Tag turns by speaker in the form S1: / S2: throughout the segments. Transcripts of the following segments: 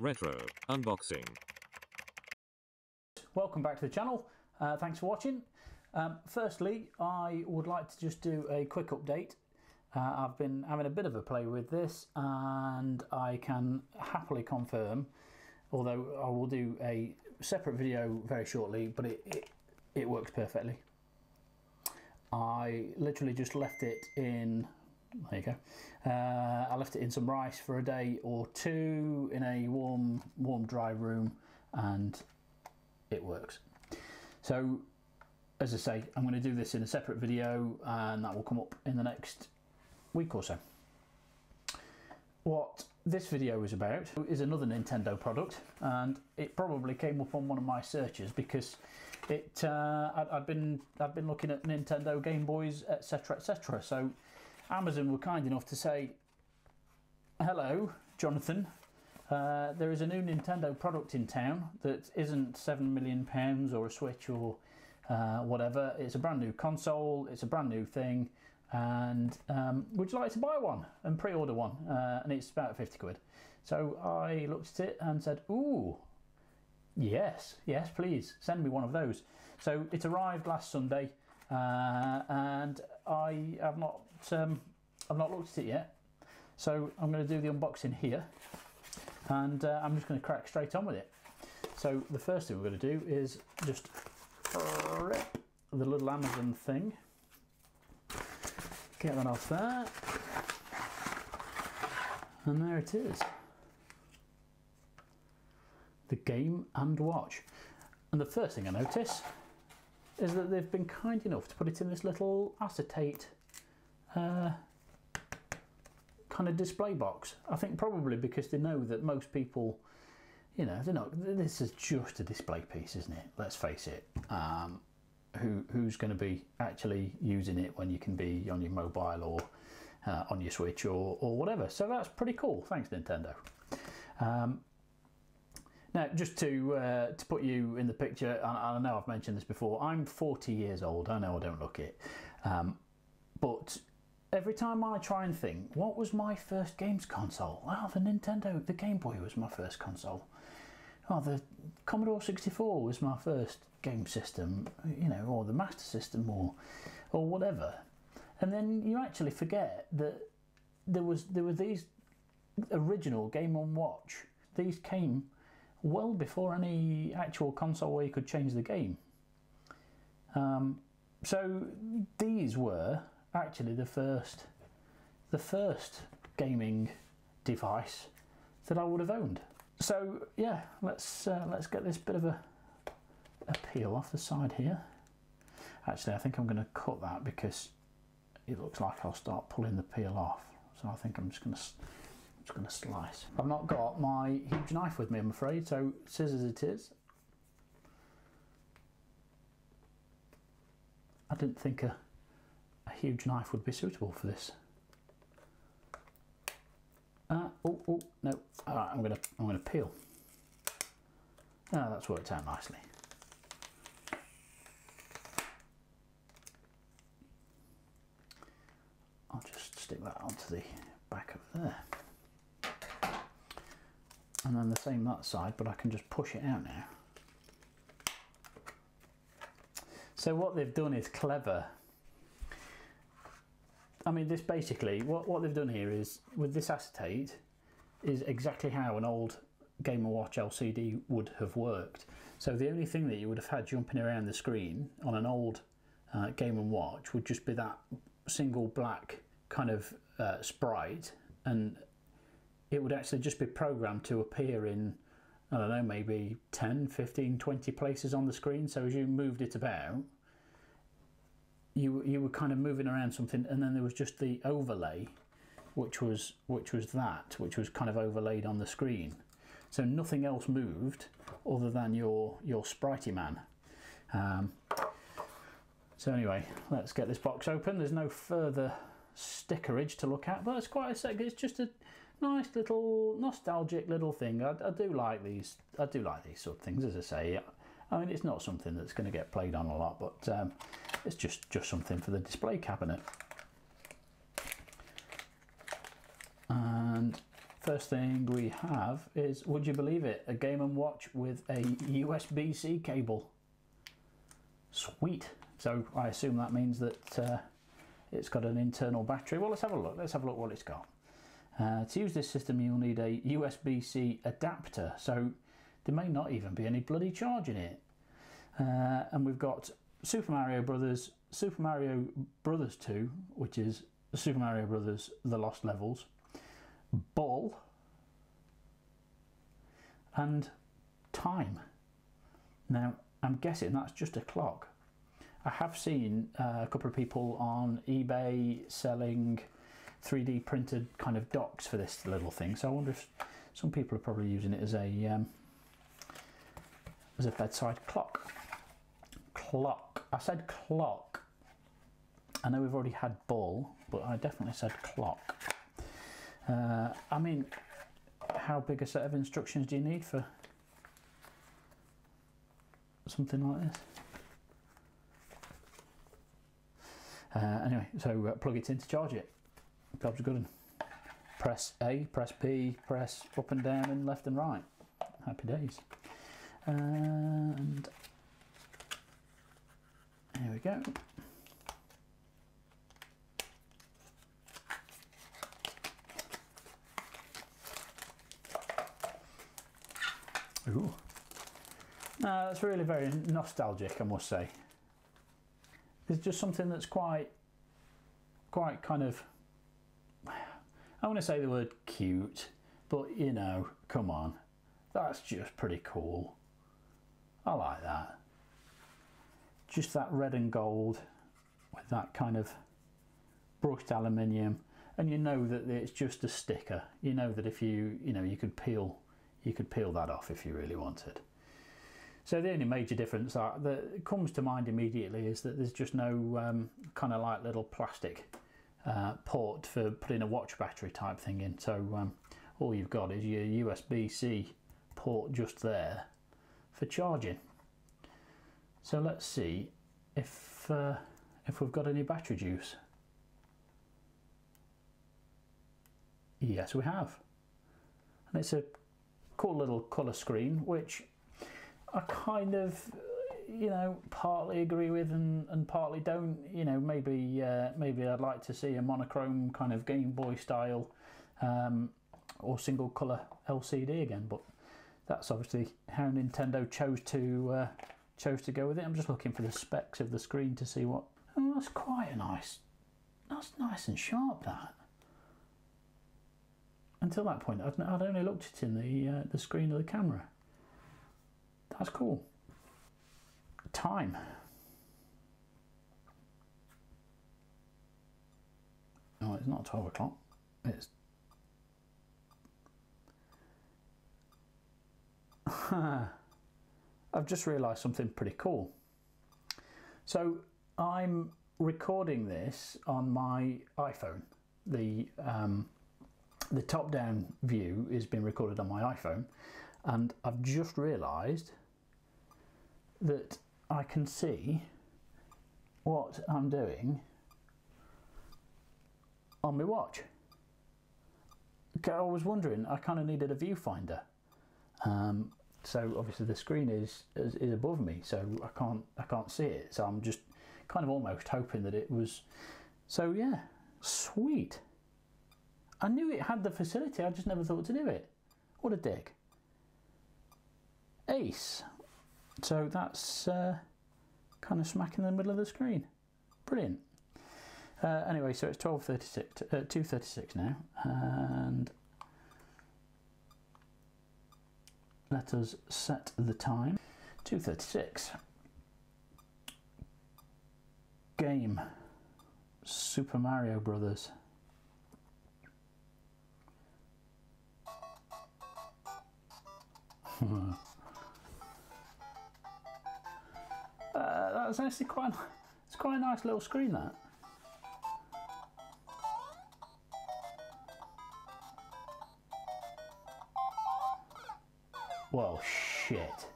S1: Retro Unboxing.
S2: Welcome back to the channel. Uh, thanks for watching. Um, firstly, I would like to just do a quick update. Uh, I've been having a bit of a play with this and I can happily confirm, although I will do a separate video very shortly, but it, it, it works perfectly. I literally just left it in there you go. Uh, I left it in some rice for a day or two in a warm, warm, dry room, and it works. So, as I say, I'm going to do this in a separate video, and that will come up in the next week or so. What this video is about is another Nintendo product, and it probably came up on one of my searches because it uh, I'd, I'd been I'd been looking at Nintendo Game Boys, etc., etc. So Amazon were kind enough to say, "Hello, Jonathan. Uh, there is a new Nintendo product in town that isn't seven million pounds or a Switch or uh, whatever. It's a brand new console. It's a brand new thing." and um, would you like to buy one and pre-order one uh, and it's about 50 quid so i looked at it and said ooh yes yes please send me one of those so it arrived last sunday uh, and i have not um, i've not looked at it yet so i'm going to do the unboxing here and uh, i'm just going to crack straight on with it so the first thing we're going to do is just rip the little amazon thing Get that off there. And there it is. The Game and Watch. And the first thing I notice is that they've been kind enough to put it in this little acetate uh, kind of display box. I think probably because they know that most people, you know, they're not, this is just a display piece, isn't it? Let's face it. Um, who who's going to be actually using it when you can be on your mobile or uh, on your Switch or, or whatever. So that's pretty cool. Thanks, Nintendo. Um, now, just to uh, to put you in the picture, I, I, know I've mentioned this before. I'm 40 years old. I know I don't look it, um, but every time I try and think, what was my first games console? Well, the Nintendo, the Game Boy was my first console oh, the Commodore 64 was my first game system, you know, or the Master System, or or whatever. And then you actually forget that there was there were these original Game and Watch. These came well before any actual console where you could change the game. Um, so these were actually the first the first gaming device that I would have owned. So yeah, let's uh, let's get this bit of a, a peel off the side here. Actually, I think I'm going to cut that because it looks like I'll start pulling the peel off. So I think I'm just going to just going to slice. I've not got my huge knife with me, I'm afraid. So scissors it is. I didn't think a, a huge knife would be suitable for this. Uh, oh, oh, no. All right, I'm gonna, I'm gonna peel. Ah, that's worked out nicely. I'll just stick that onto the back of there. And then the same that side, but I can just push it out now. So what they've done is clever I mean, this basically, what, what they've done here is, with this acetate, is exactly how an old Game & Watch LCD would have worked. So the only thing that you would have had jumping around the screen on an old uh, Game & Watch would just be that single black kind of uh, sprite and it would actually just be programmed to appear in I don't know maybe 10 15 20 places on the screen so as you moved it about you you were kind of moving around something, and then there was just the overlay, which was which was that, which was kind of overlaid on the screen. So nothing else moved other than your your spritey man. Um, so anyway, let's get this box open. There's no further stickerage to look at, but it's quite a sec. It's just a nice little nostalgic little thing. I, I do like these. I do like these sort of things, as I say. I mean, it's not something that's going to get played on a lot, but um, it's just, just something for the display cabinet. And first thing we have is, would you believe it, a Game & Watch with a USB-C cable. Sweet. So I assume that means that uh, it's got an internal battery. Well, let's have a look. Let's have a look what it's got. Uh, to use this system, you'll need a USB-C adapter. So there may not even be any bloody charge in it. Uh, and we've got Super Mario Brothers, Super Mario Brothers 2, which is Super Mario Brothers The Lost Levels, Ball, and Time. Now, I'm guessing that's just a clock. I have seen uh, a couple of people on eBay selling 3D printed kind of docks for this little thing. So I wonder if some people are probably using it as a um, as a bedside clock. Clock. I said clock. I know we've already had ball, but I definitely said clock. Uh, I mean, how big a set of instructions do you need for something like this? Uh, anyway, so uh, plug it in to charge it. Job's good. Press A, press B, press up and down and left and right. Happy days. And here we go. Ooh. No, that's really very nostalgic, I must say. It's just something that's quite, quite kind of, I want to say the word cute, but you know, come on, that's just pretty cool. I like that. Just that red and gold with that kind of brushed aluminium and you know that it's just a sticker. You know that if you, you know, you could peel you could peel that off if you really wanted. So the only major difference that comes to mind immediately is that there's just no um, kind of like little plastic uh, port for putting a watch battery type thing in. So um, all you've got is your USB-C port just there for charging. So let's see if uh, if we've got any battery juice. Yes, we have. And it's a cool little colour screen, which I kind of, you know, partly agree with and, and partly don't. You know, maybe uh, maybe I'd like to see a monochrome kind of Game Boy style um, or single colour LCD again, but that's obviously how Nintendo chose to uh, chose to go with it. I'm just looking for the specs of the screen to see what. Oh, that's quite a nice. That's nice and sharp. That until that point, I'd, I'd only looked at it in the, uh, the screen of the camera. That's cool. Time. Oh, it's not 12 o'clock. It's... I've just realised something pretty cool. So I'm recording this on my iPhone, the um, the top down view is being recorded on my iPhone and I've just realised that I can see what I'm doing on my watch. Okay, I was wondering, I kind of needed a viewfinder. Um, so obviously the screen is, is, is above me, so I can't I can't see it. So I'm just kind of almost hoping that it was. So yeah, sweet. I knew it had the facility, I just never thought to do it. What a dick. Ace. So that's uh, kind of smack in the middle of the screen. Brilliant. Uh, anyway, so it's 12.36, uh, 2.36 now, and let us set the time. 2.36. Game. Super Mario Brothers. that's actually quite it's quite a nice little screen that. Well, shit.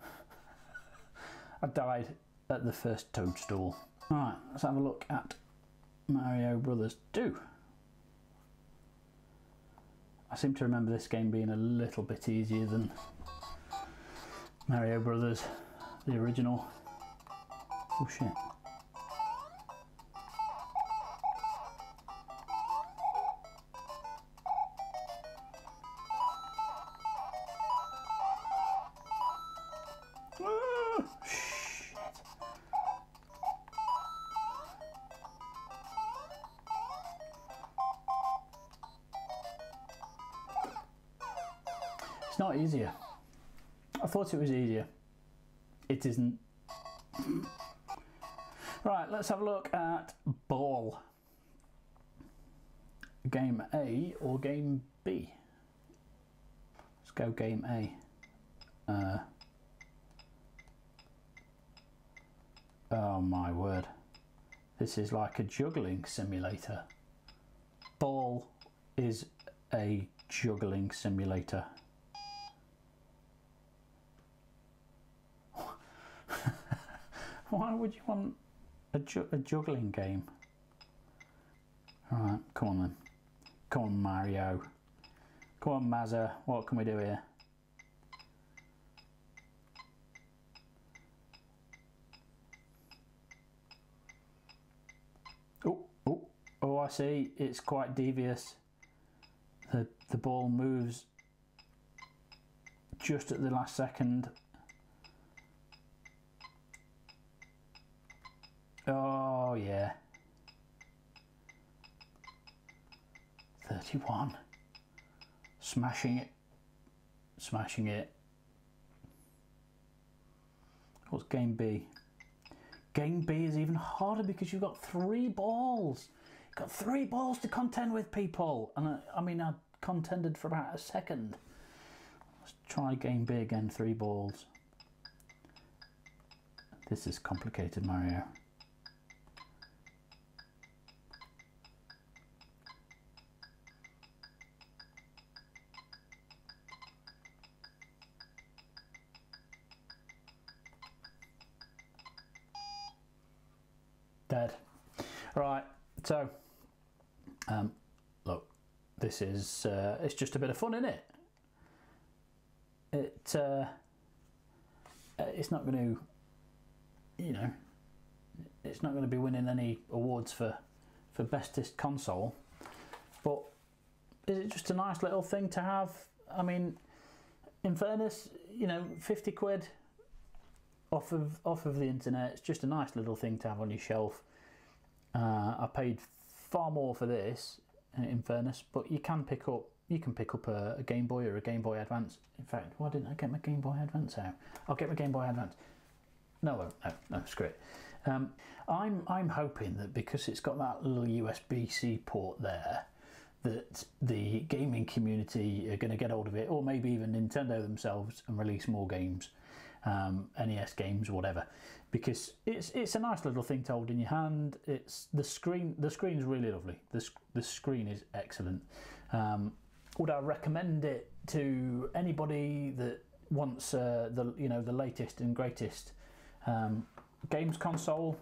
S2: I died at the first toadstool. Alright, let's have a look at Mario Brothers 2. I seem to remember this game being a little bit easier than Mario Brothers, the original. Oh shit. Shit. It's not easier. I thought it was easier. It isn't. Right, let's have a look at ball. Game A or game B? Let's go game A. Uh, oh my word. This is like a juggling simulator. Ball is a juggling simulator. Why would you want a, ju a juggling game? Alright, come on then. Come on, Mario. Come on, Mazza. What can we do here? Oh, oh, oh, I see. It's quite devious. The, the ball moves just at the last second Oh, yeah. 31. Smashing it. Smashing it. What's game B? Game B is even harder because you've got three balls. You've got three balls to contend with, people. And I, I mean, I contended for about a second. Let's try game B again, three balls. This is complicated, Mario. Dead. Right, so um, look, this is uh, it's just a bit of fun, isn't it? It uh, it's not going to, you know, it's not going to be winning any awards for for bestest console, but is it just a nice little thing to have? I mean, in fairness, you know, fifty quid off of off of the internet. It's just a nice little thing to have on your shelf. Uh, I paid far more for this, uh, in fairness, but you can pick up you can pick up a, a, Game Boy or a Game Boy Advance. In fact, why didn't I get my Game Boy Advance out? I'll get my Game Boy Advance. No, no, no, screw it. Um, I'm I'm hoping that because it's got that little USB-C port there, that the gaming community are going to get hold of it, or maybe even Nintendo themselves, and release more games um, NES games, whatever, because it's it's a nice little thing to hold in your hand. It's the screen. The screen's really lovely. The the screen is excellent. Um, would I recommend it to anybody that wants uh, the you know the latest and greatest um, games console?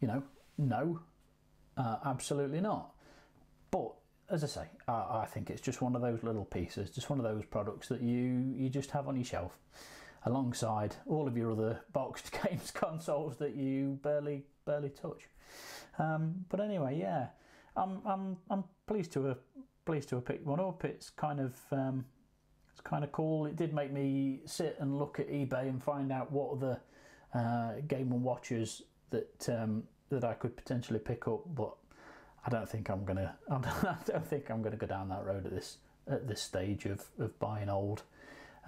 S2: You know, no, uh, absolutely not. But as I say, I, I, think it's just one of those little pieces, just one of those products that you you just have on your shelf alongside all of your other boxed games consoles that you barely barely touch. Um, but anyway, yeah, I'm I'm I'm pleased to have pleased to have picked one up. It's kind of um, it's kind of cool. It did make me sit and look at eBay and find out what other uh, Game and Watches that um, that I could potentially pick up, but I don't think I'm gonna. I don't think I'm gonna go down that road at this at this stage of, of buying old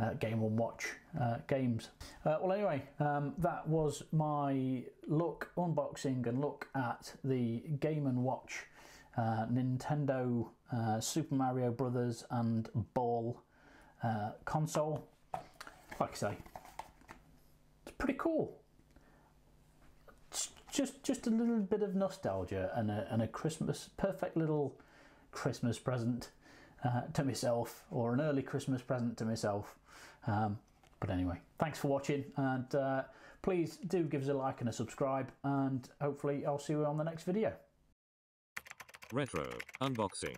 S2: uh, Game and Watch uh, games. Uh, well, anyway, um, that was my look, unboxing, and look at the Game and Watch uh, Nintendo uh, Super Mario Brothers and Ball console. Like I say, it's pretty cool. Just just a little bit of nostalgia and a, and a Christmas perfect little Christmas present uh, to myself or an early Christmas present to myself. Um, but anyway, thanks for watching and uh, please do give us a like and a subscribe and hopefully I'll see you on the next video.
S1: Retro Unboxing